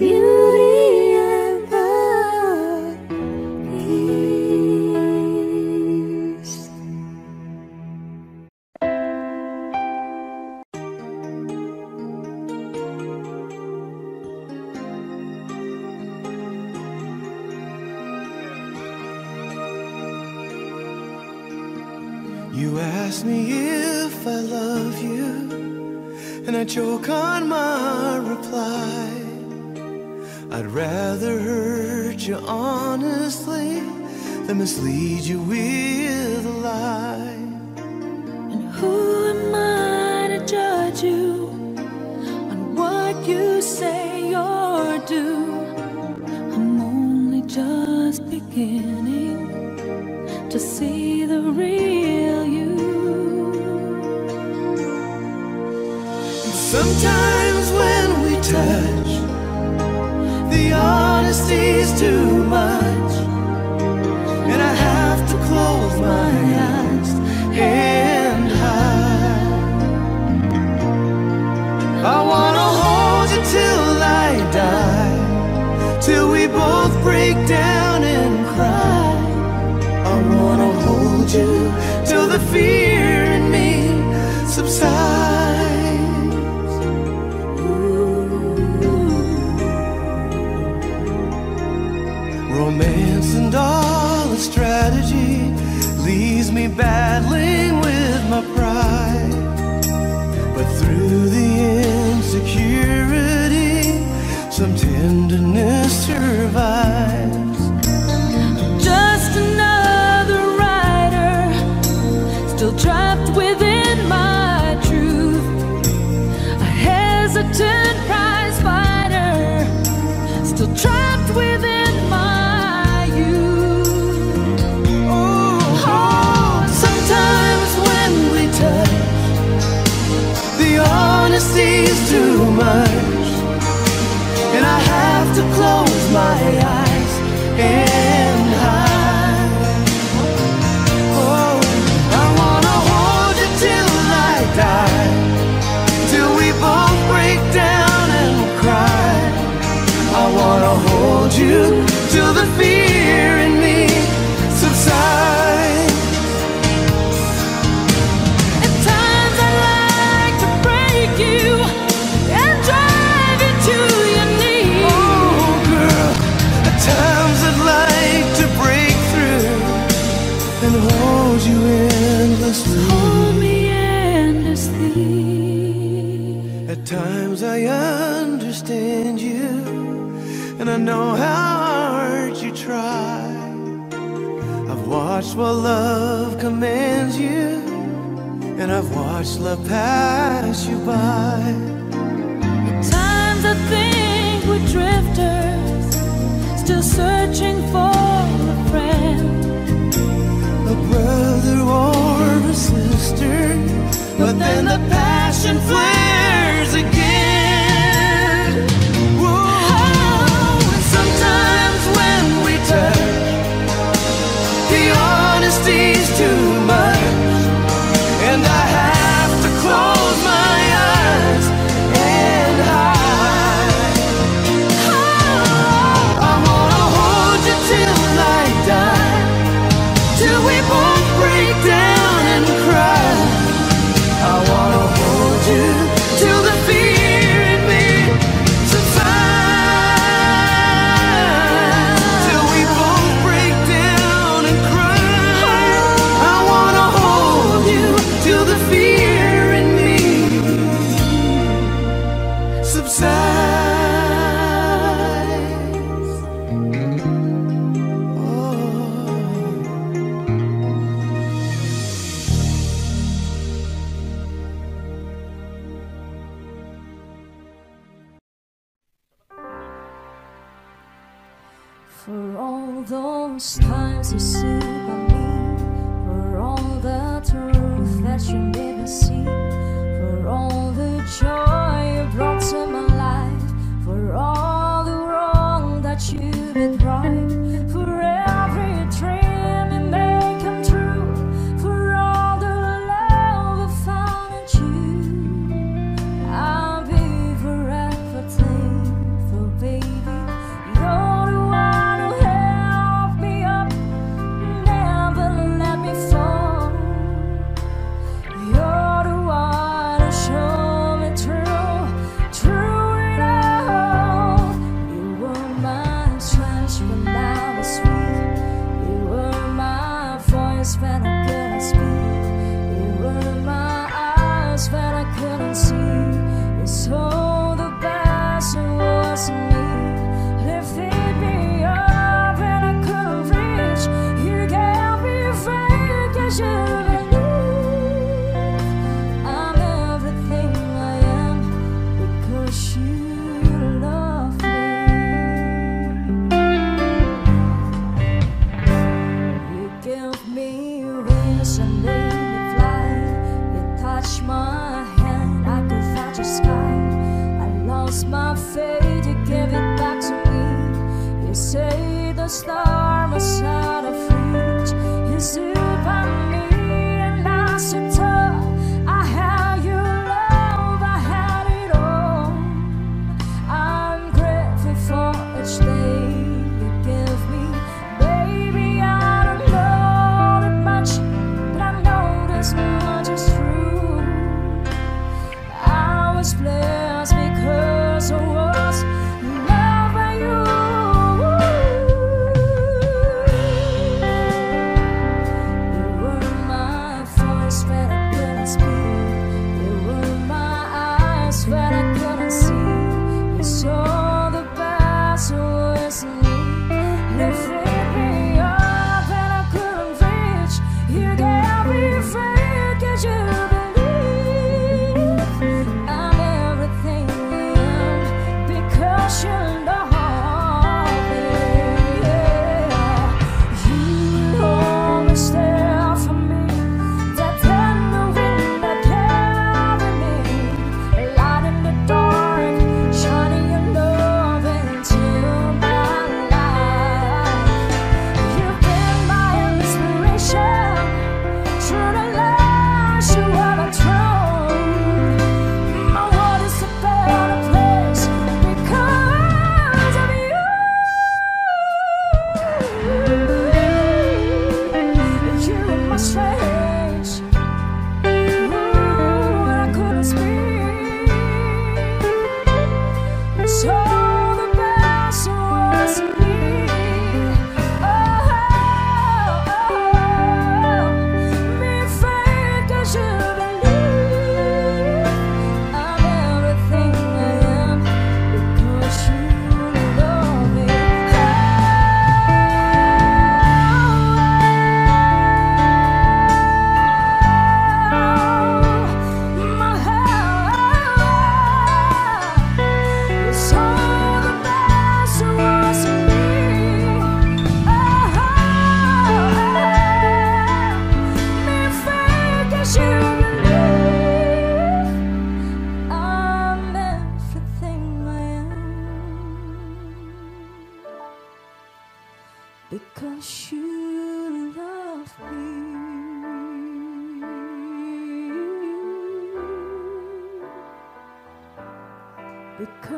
rhyme, mislead you with Times I understand you, and I know how hard you try. I've watched what love commands you, and I've watched love pass you by. At times I think we're drifters, still searching for a friend, a brother or a sister, but then the passion flares years ago.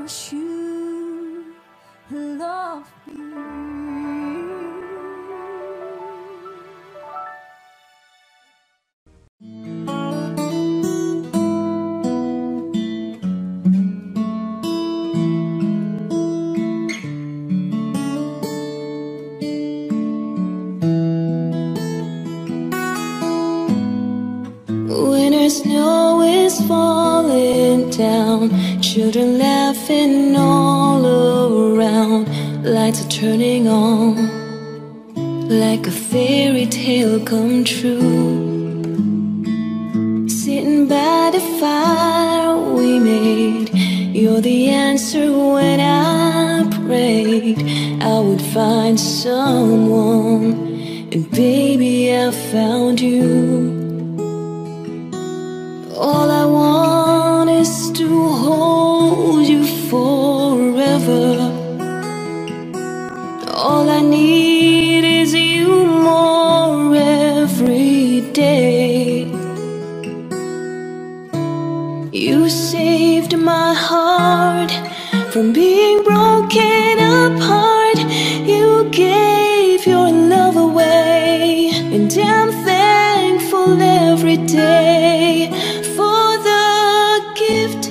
Because you love me. Winter snow is falling down, children laughing all around, lights are turning on, like a fairy tale come true. Sitting by the fire we made, you're the answer when I prayed I would find someone, and baby, I found you. My heart from being broken apart. You gave your love away, and I'm thankful every day for the gift.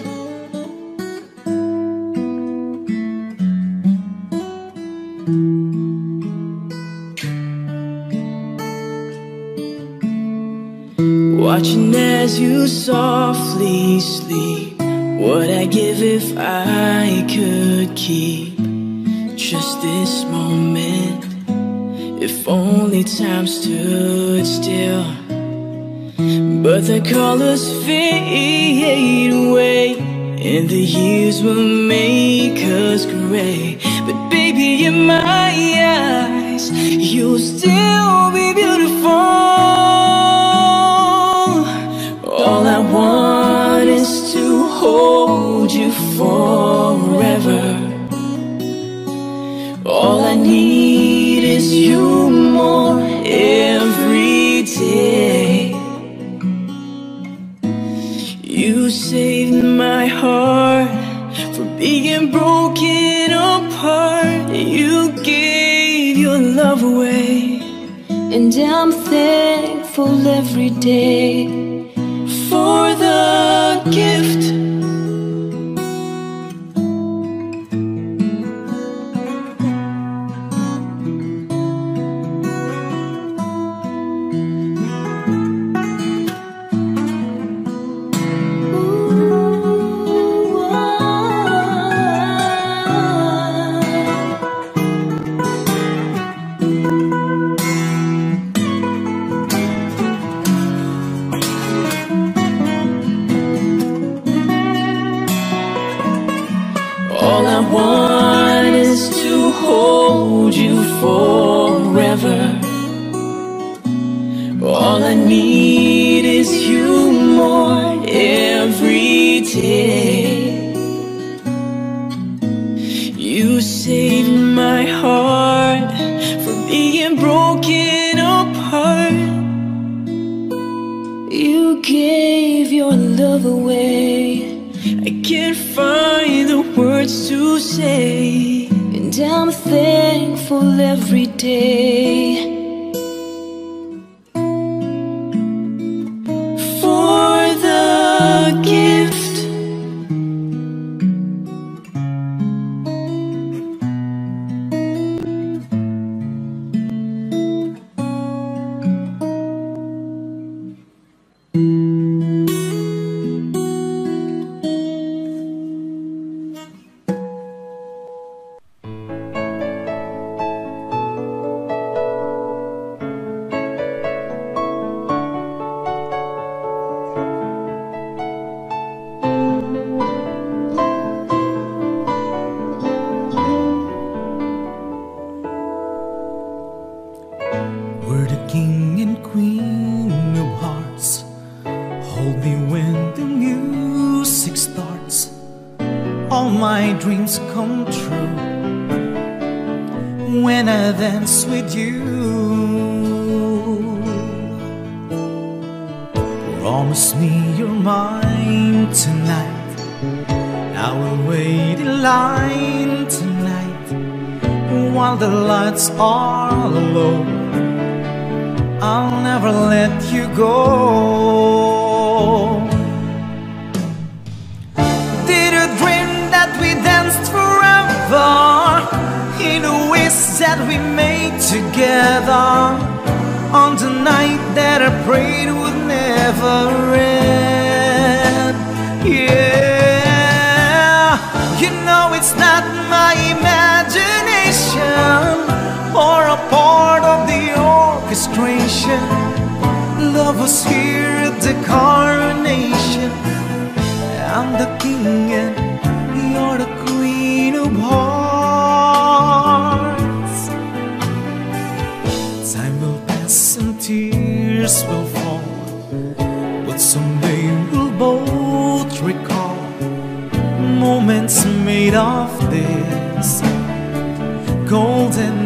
Watching as you softly sleep. What I give if I could keep just this moment. If only time stood still. But the colors fade away, and the years will make us gray. But baby, in my eyes, you'll still be beautiful. Hold you forever. All I need is you more every day. You saved my heart from being broken apart. You gave your love away. And I'm thankful every day for the gift. together on the night that I prayed would never end. Yeah, you know it's not my imagination or a part. of this golden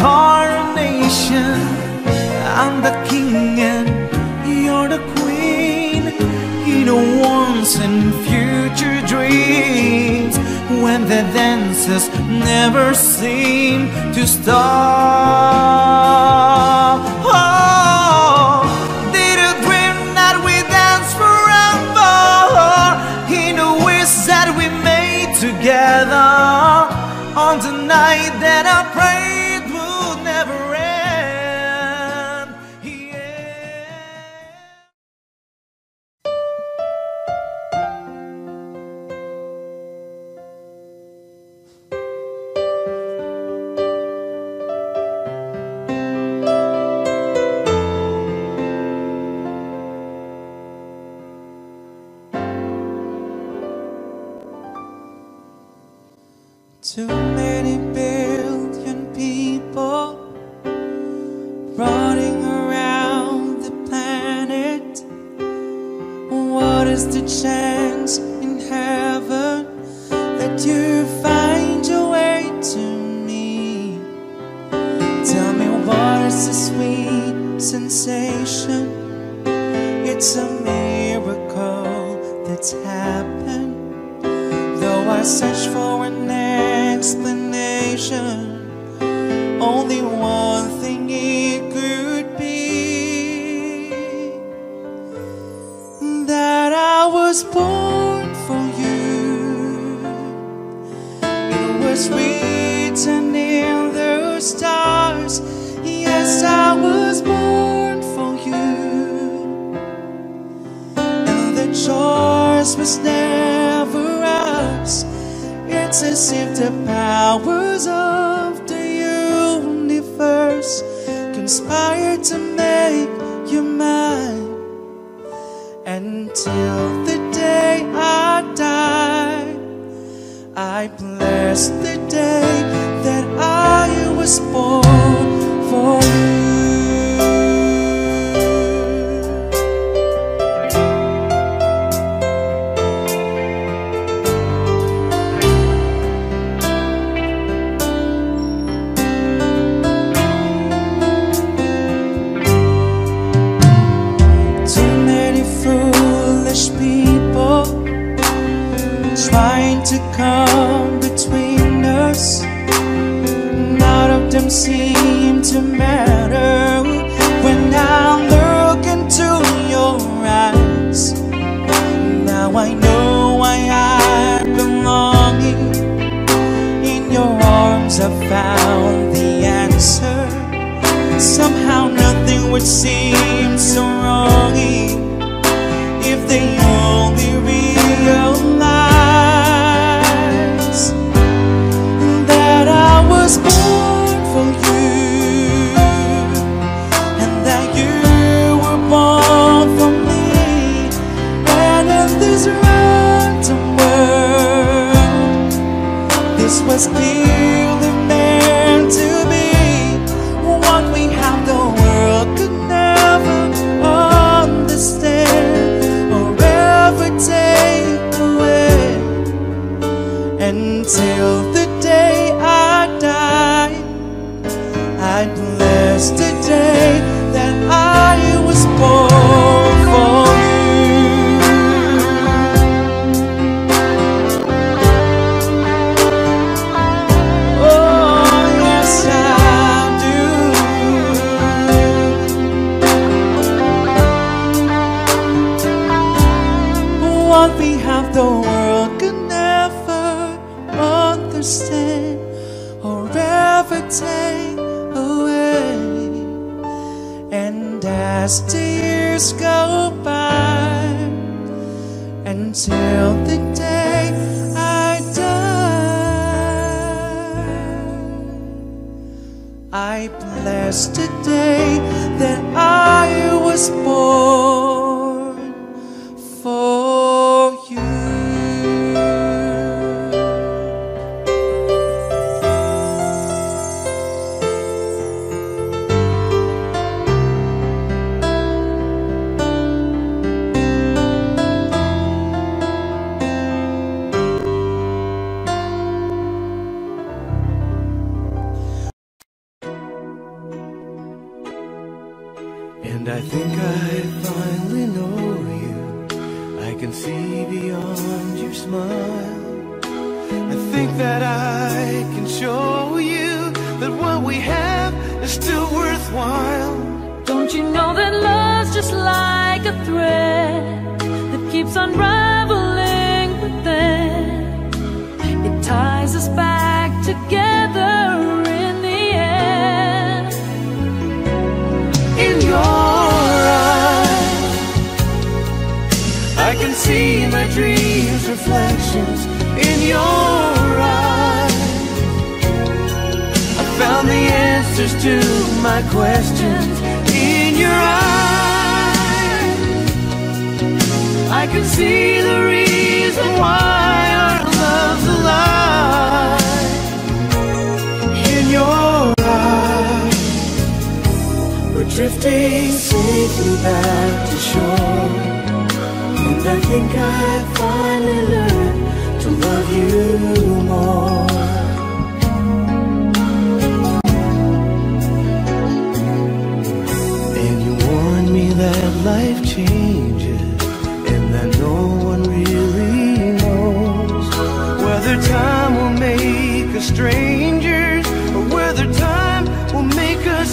coronation. I'm the king and you're the queen. in the once and future dreams. When the dances never seem to stop. too many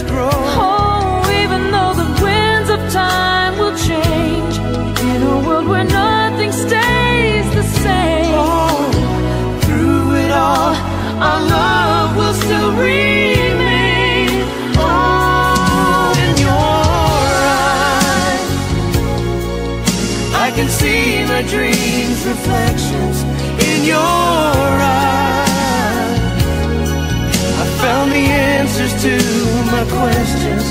grow. Oh, even though the winds of time will change in a world where nothing stays the same. Oh, through it all, our love will still remain. Oh, in your eyes, I can see my dreams, reflections in your questions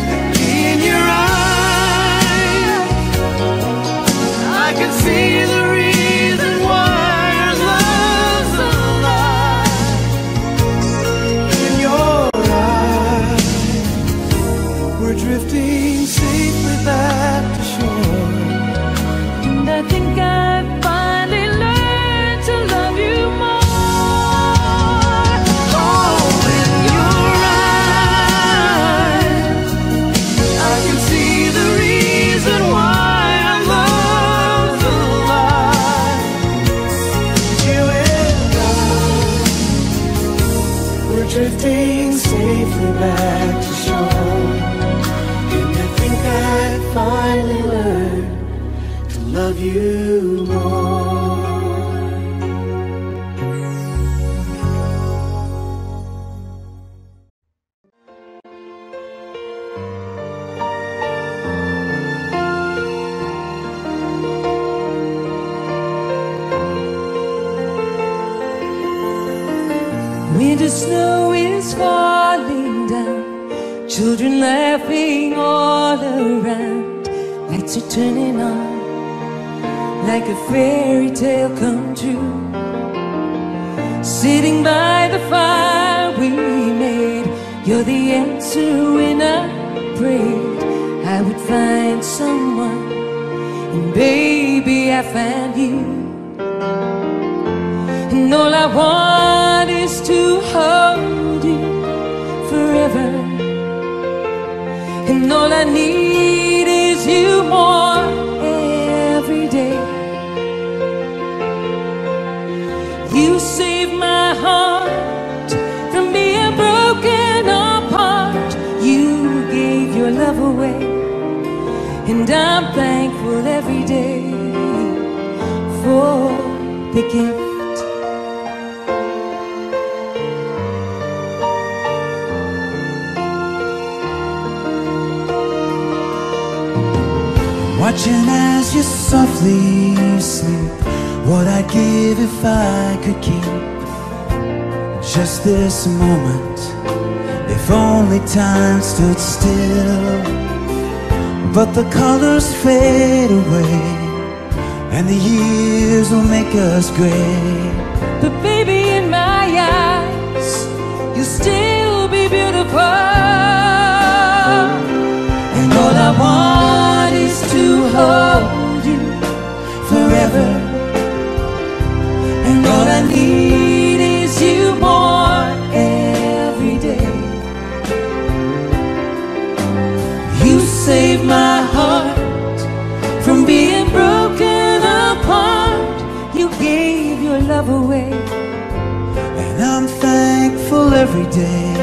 you. Winter snow is falling down, children laughing all around. Lights are turning fairy tale come true. Sitting by the fire we made, you're the answer when I prayed I would find someone, and baby, I found you. And all I want is to hold you forever. And all I need And I'm thankful every day for the gift. Watching as you softly sleep What I'd give if I could keep Just this moment If only time stood still But the colors fade away And the years will make us gray But baby, in my eyes, you'll still be beautiful. And all I want is to hold every day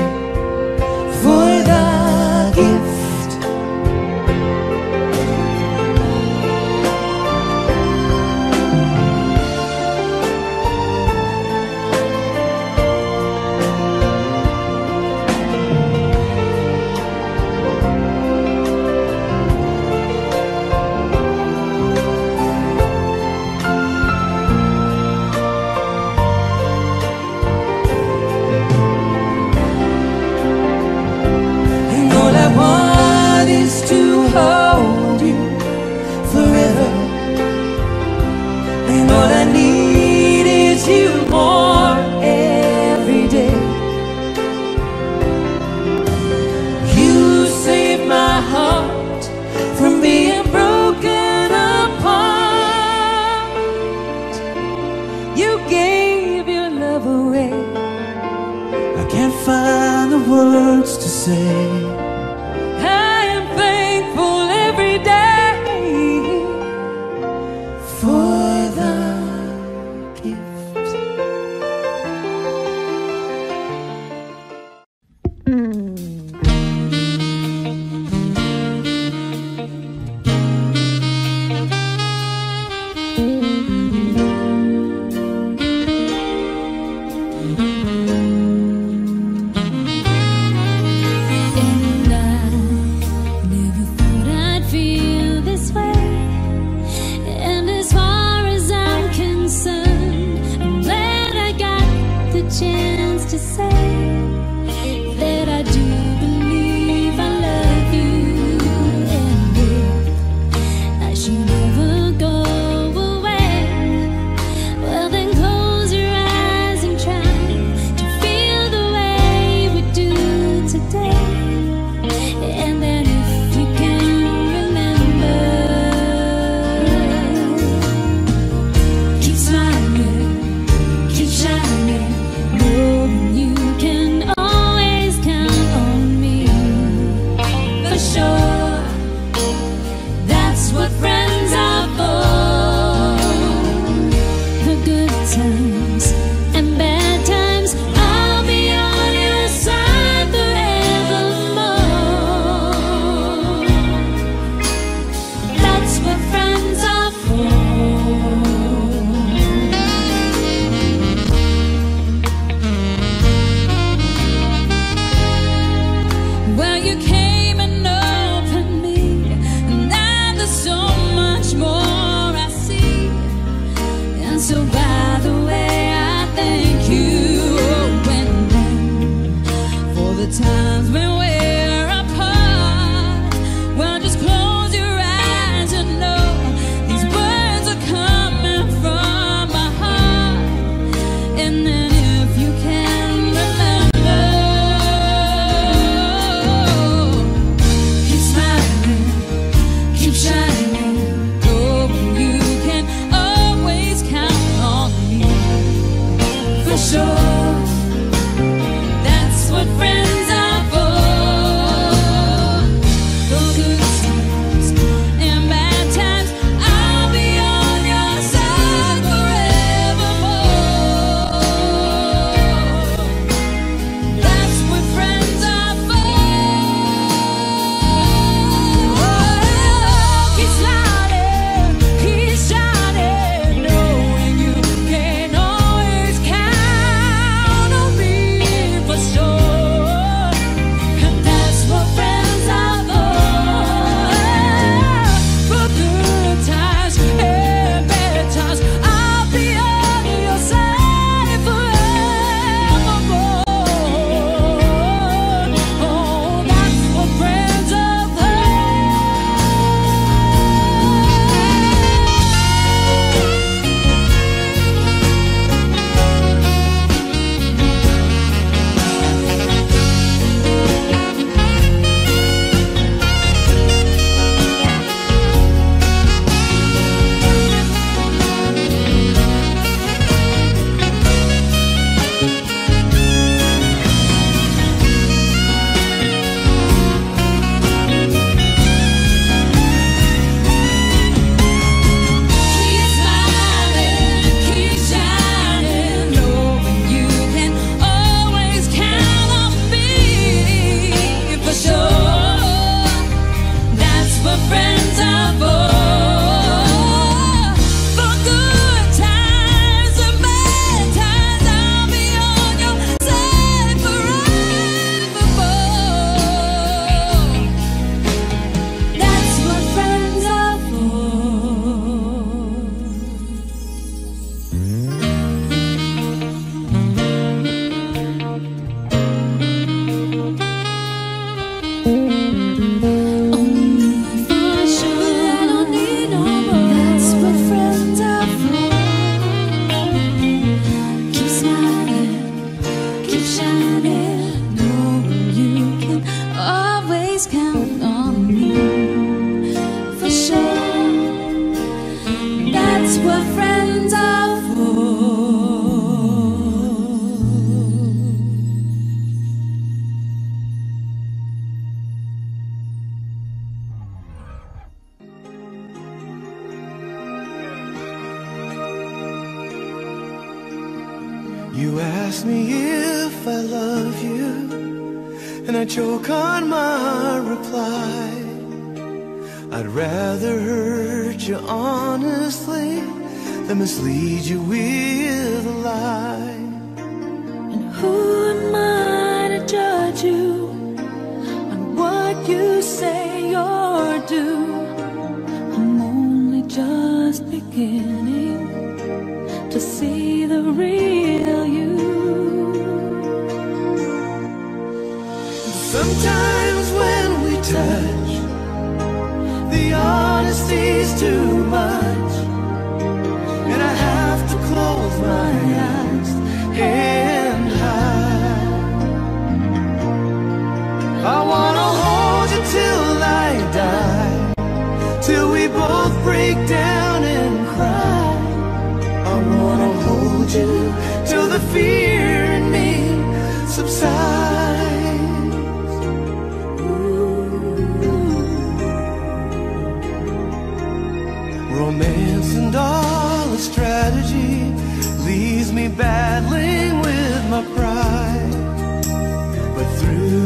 through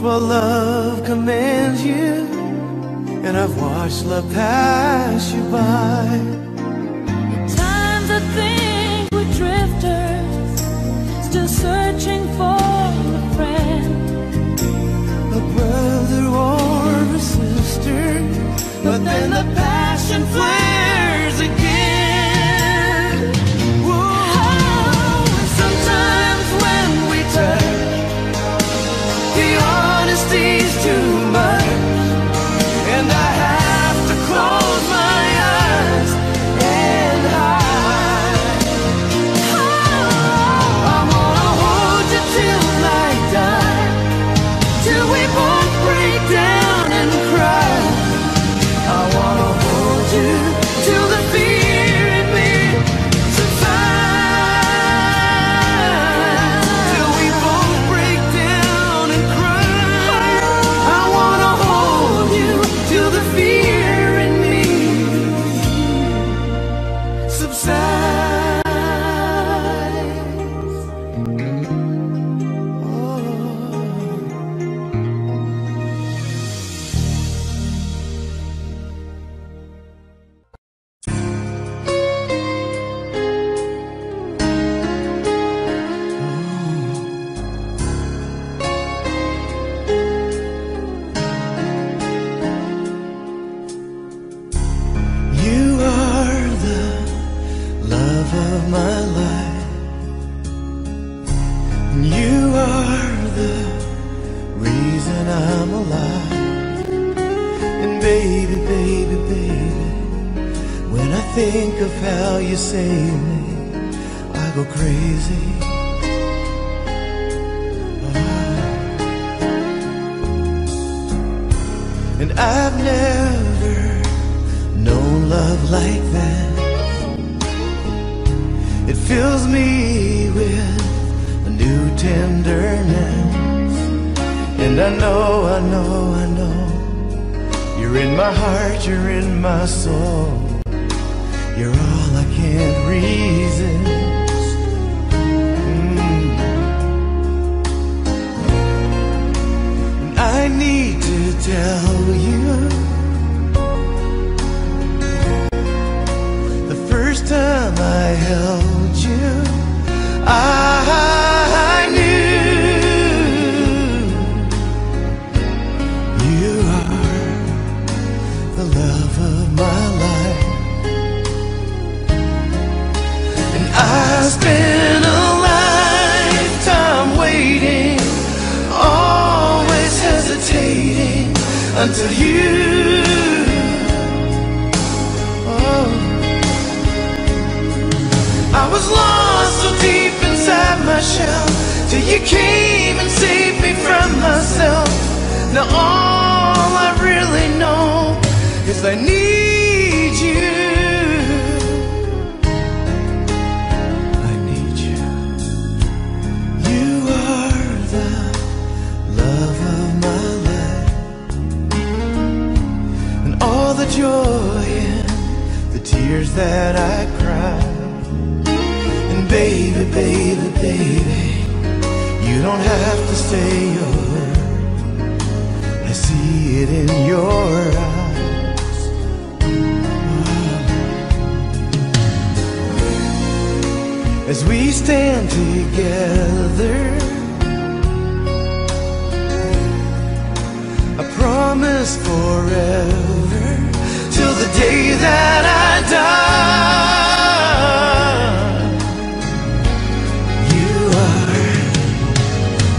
watched what love commands you And I've watched love pass you by. At times I think we're drifters Still searching for a friend. A brother or a sister But, but then, then the passion flames.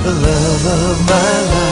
the love of my life.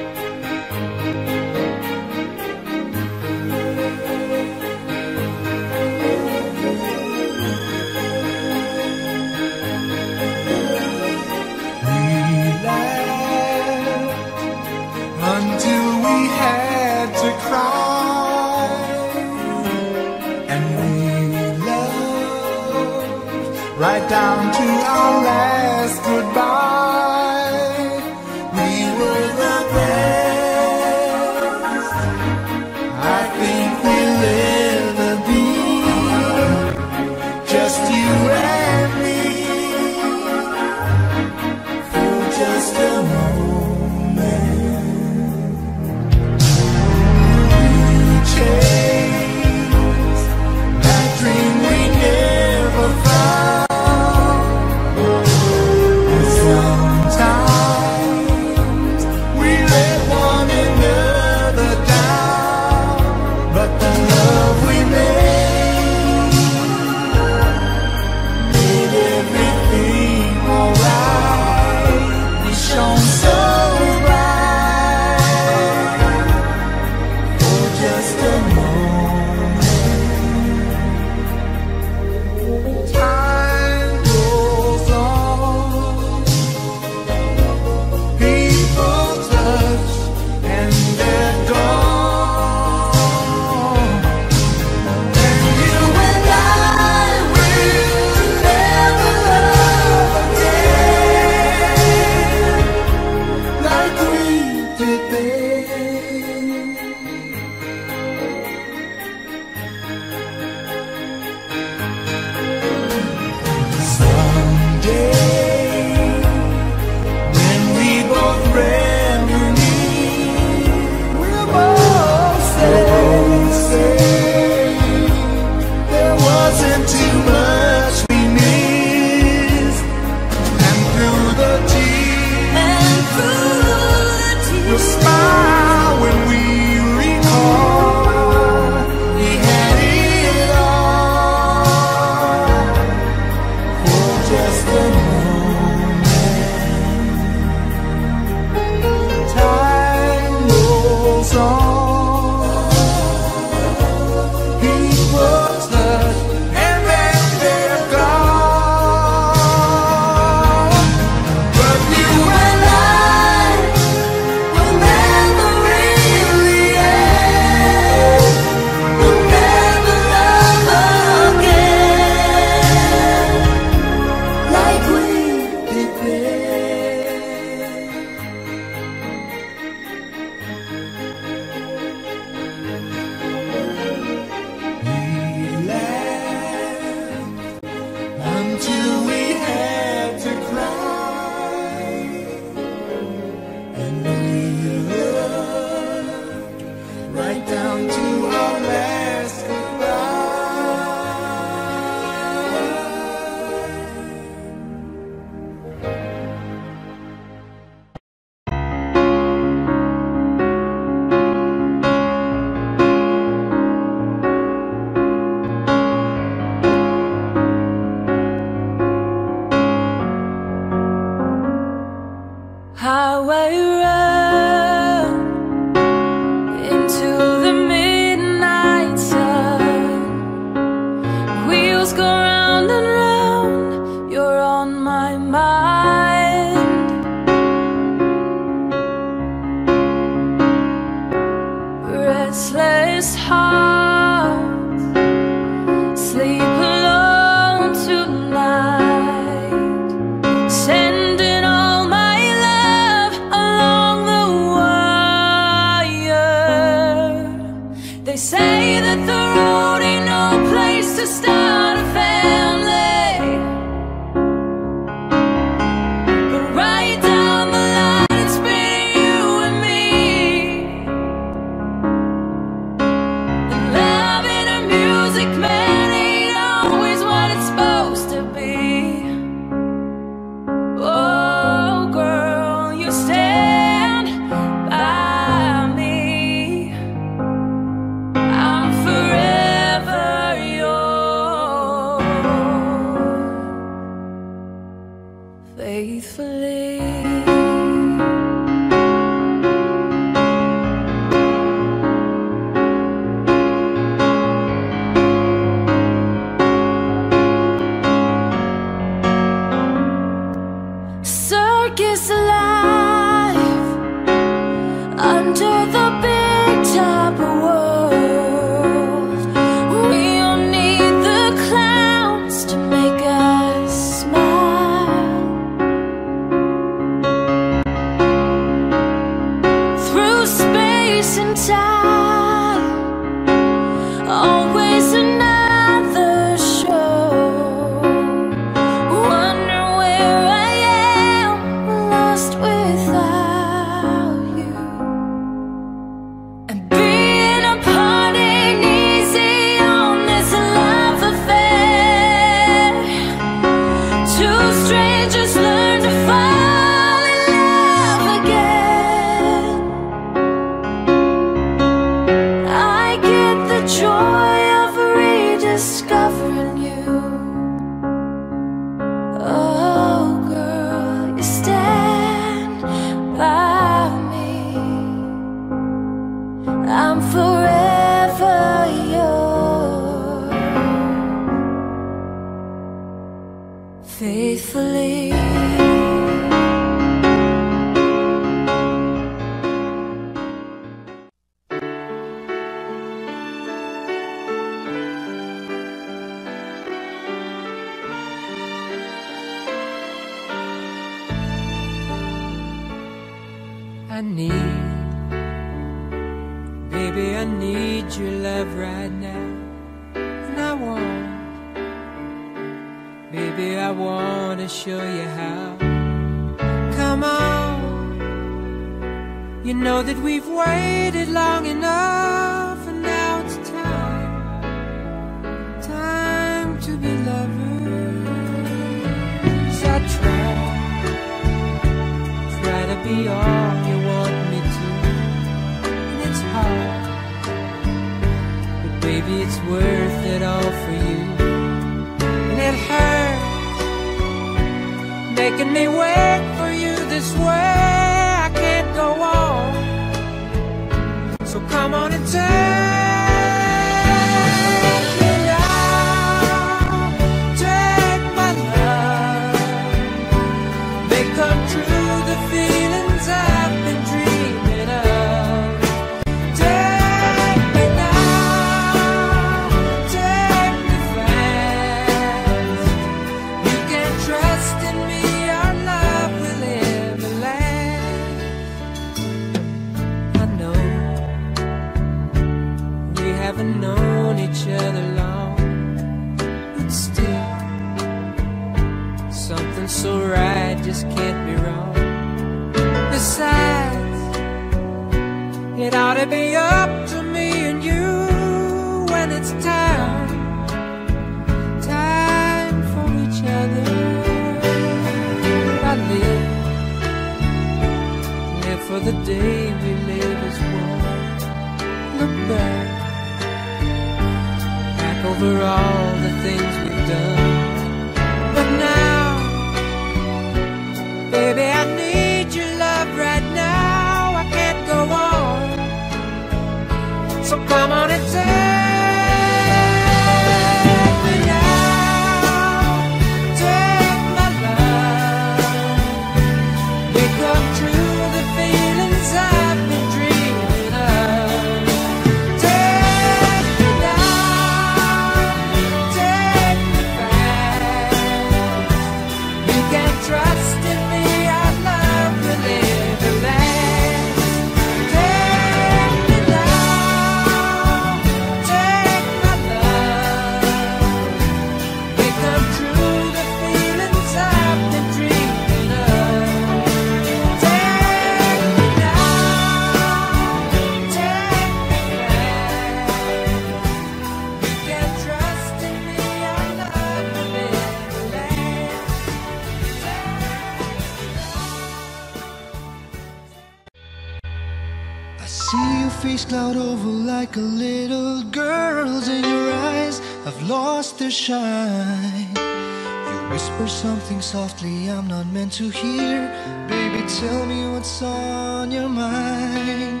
To hear. Baby, tell me what's on your mind.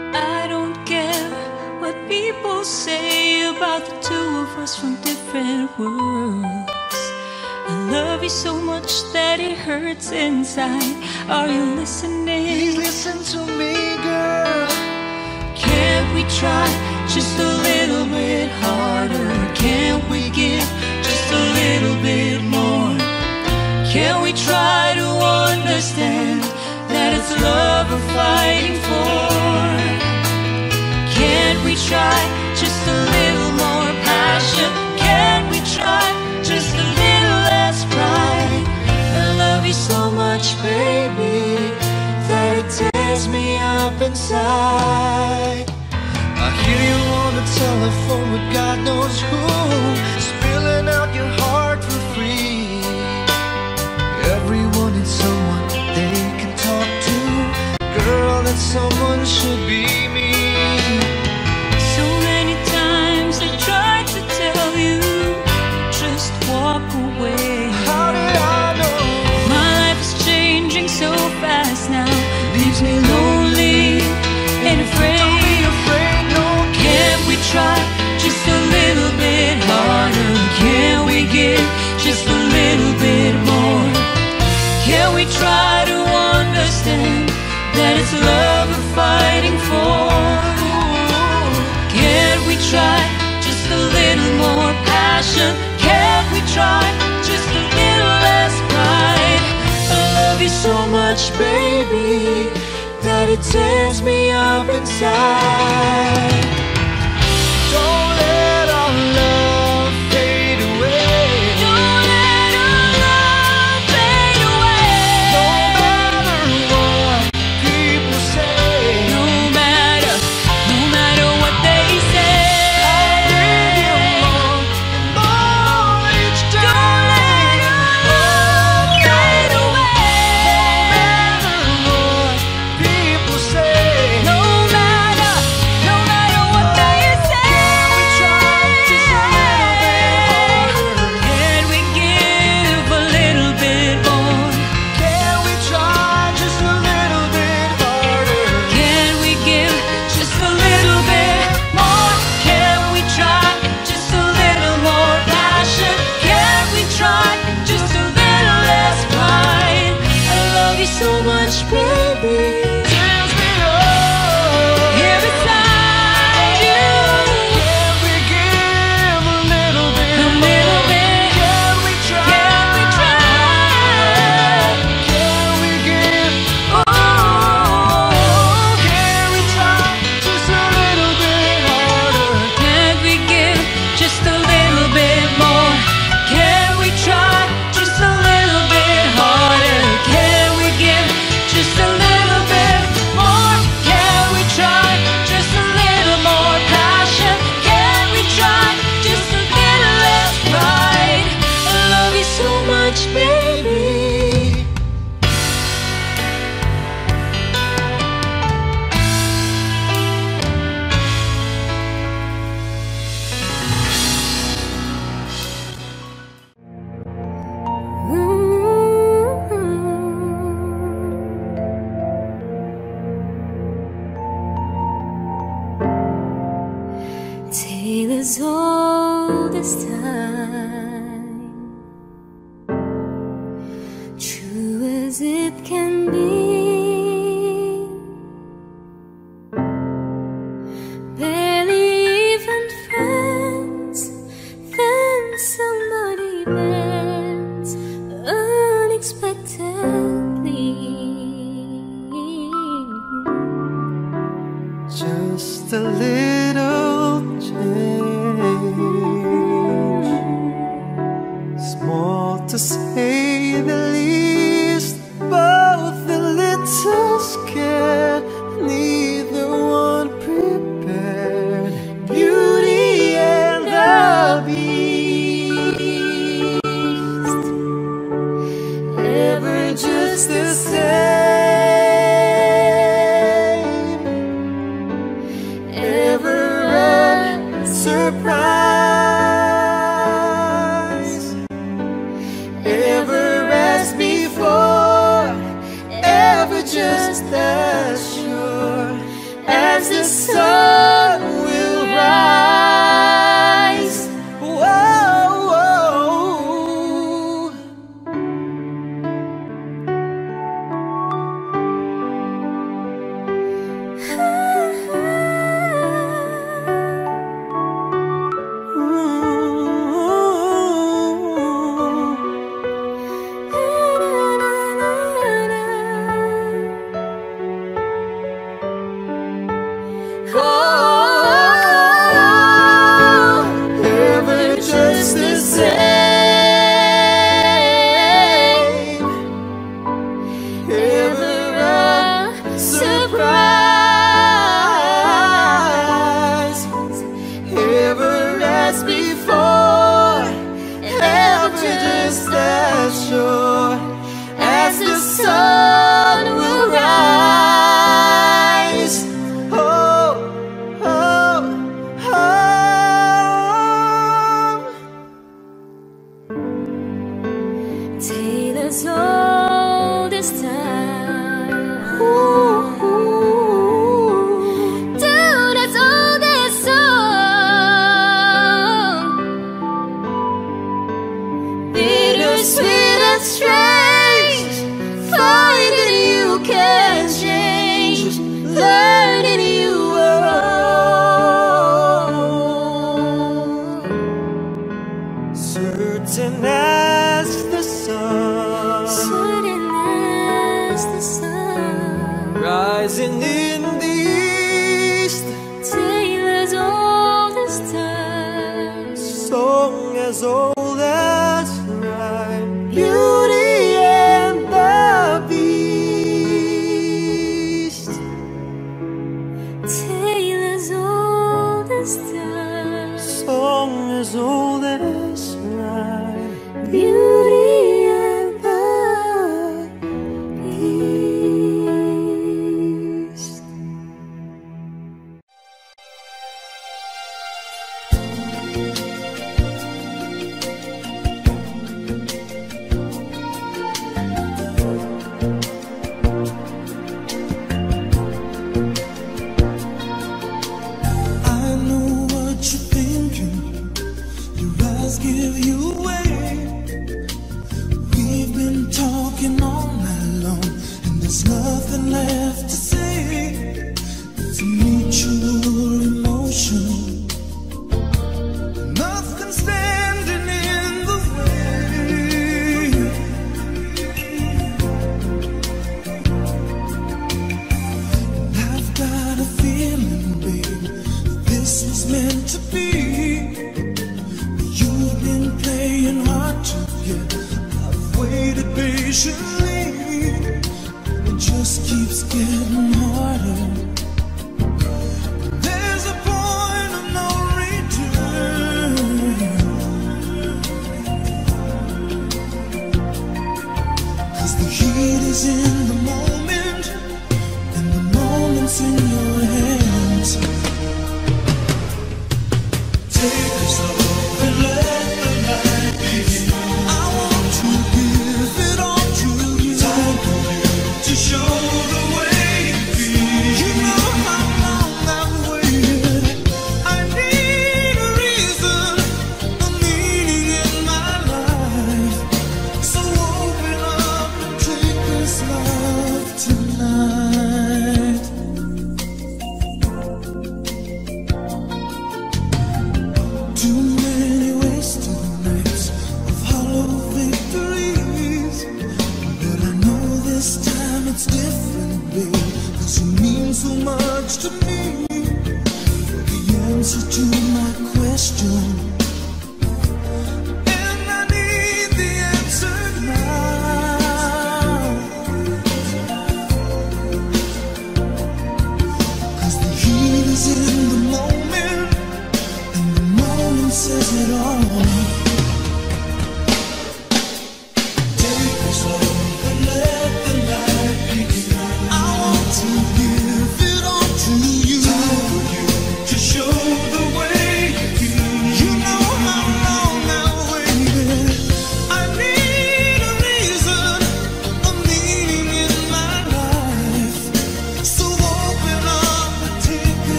I don't care what people say about the two of us from different worlds. I love you so much that it hurts inside. Are you listening? Please listen to me, girl. Can't we try just a little bit harder? Can't we give just a little bit more? Can't we try to understand that it's love we're fighting for? Can't we try just a little more passion? Can't we try just a little less pride? I love you so much, baby, that it tears me up inside. I hear you on the telephone with God knows who, that someone should be me. So many times I tried to tell you, just walk away. How did I know? My life is changing so fast now, leaves me lonely and afraid. Don't be afraid, no. Can't we try just a little bit harder? Can we give just a little bit more? Can we try to understand that it's love passion? Can't we try just a little less pride? I love you so much, baby, that it tears me up inside. Don't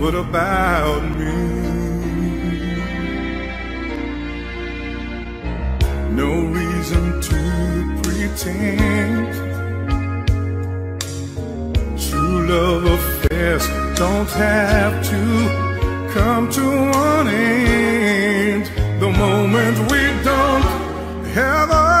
What about me? No reason to pretend True love affairs don't have to come to an end The moment we don't have a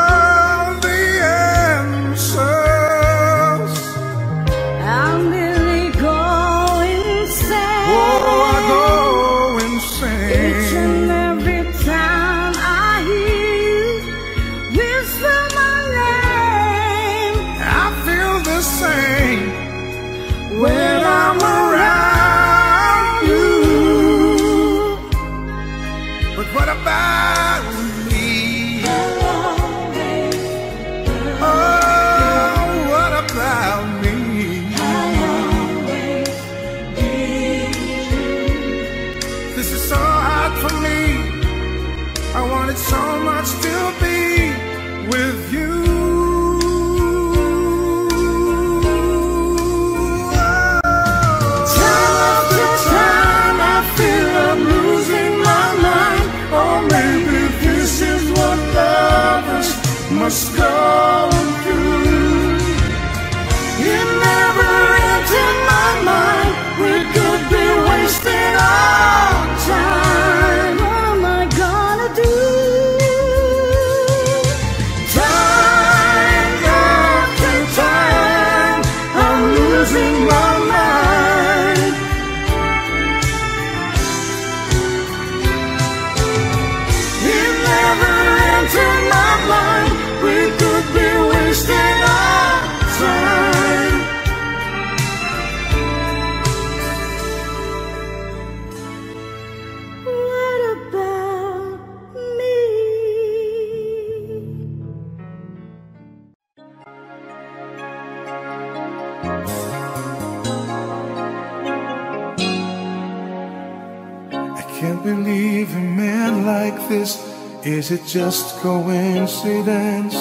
Is it just coincidence?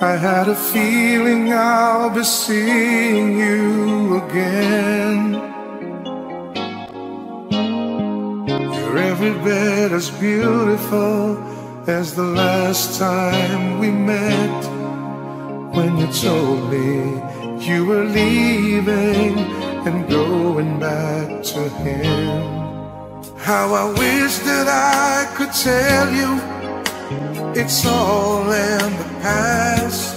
I had a feeling I'll be seeing you again. You're every bit as beautiful as the last time we met. When you told me you were leaving and going back to him. How I wish that I could tell you it's all in the past.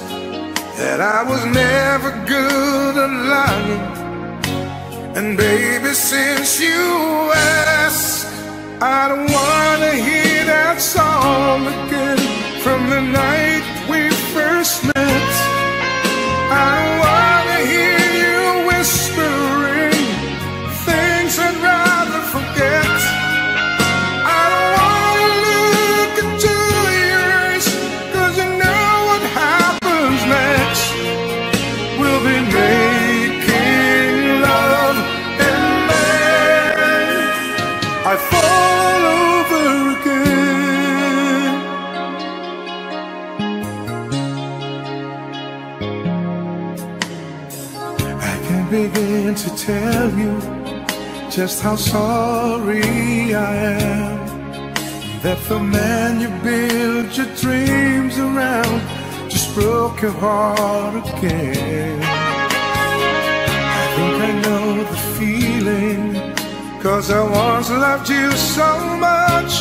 That I was never good at lying. And baby, since you asked, I don't wanna hear that song again from the night we first met. I don't wanna begin to tell you just how sorry I am that the man you built your dreams around just broke your heart again. I think I know the feeling, cause I once loved you so much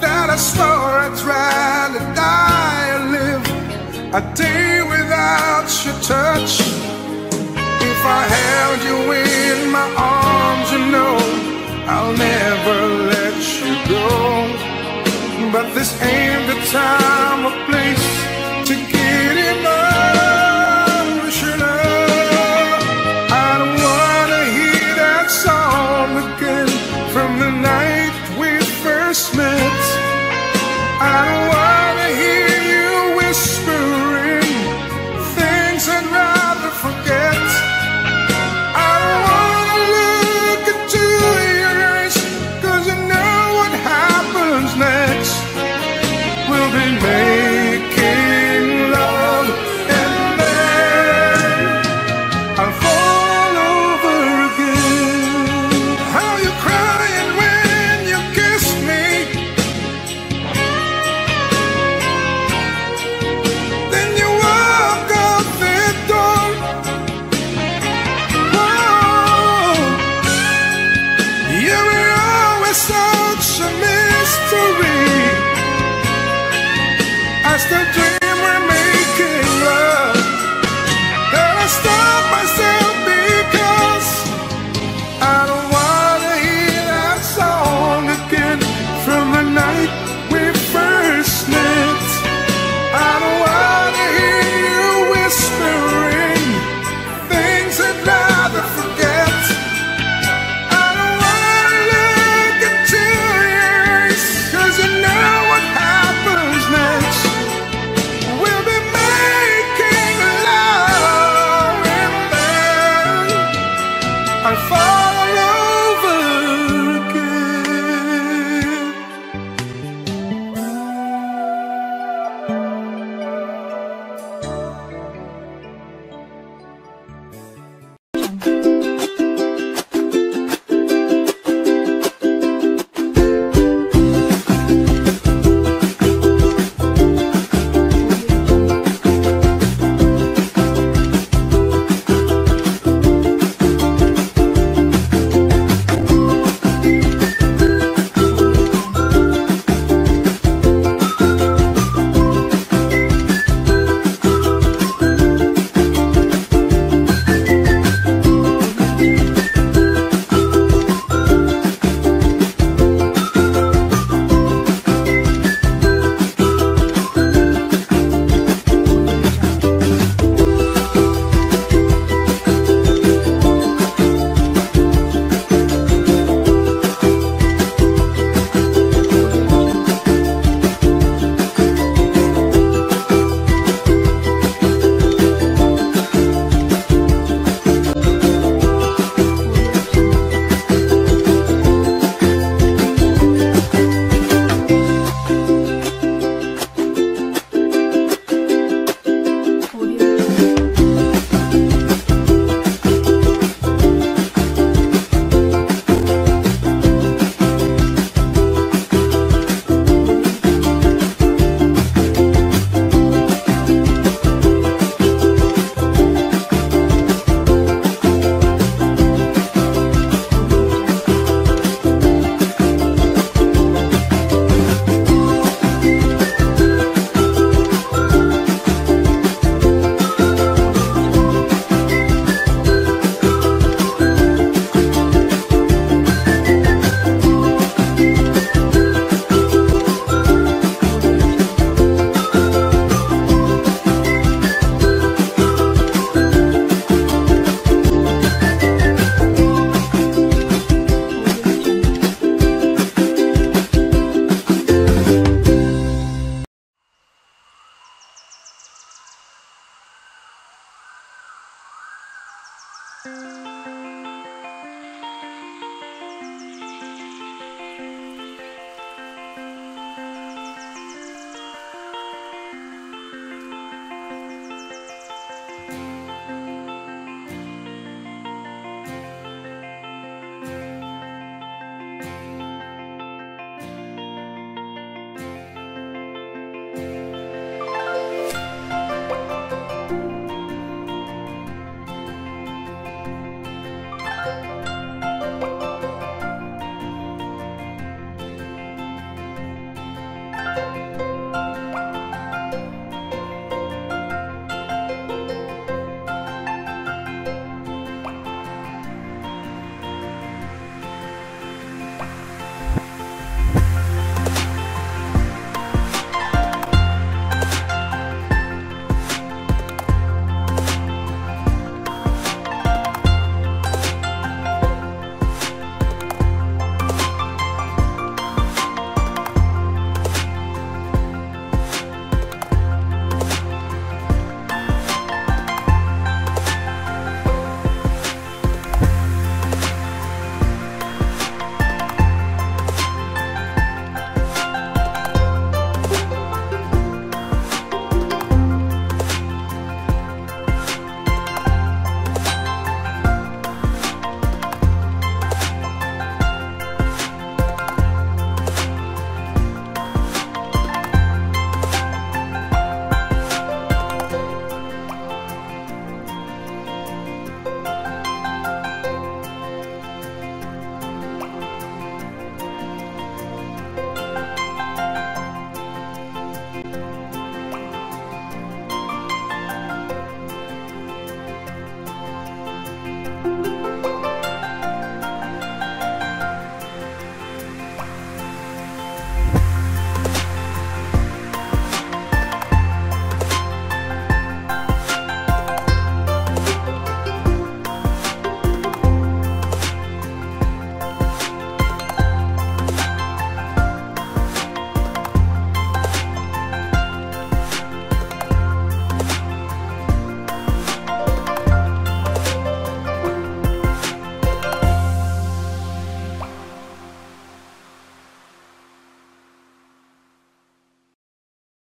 that I swore I'd rather die or live a day without your touch. I held you in my arms, you know I'll never let you go. But this ain't the time or place